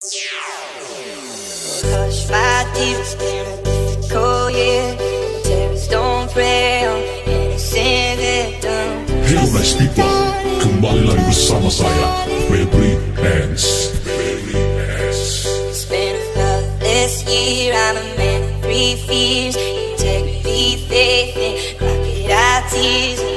Hush my tears, been a difficult year. Terrorists don't prey on innocent victims. Hey, nice people, kembali lagi bersama saya, Baby Hands. It's a loveless year, I'm a man of three fears. Integrity, faith, and crocodile tears.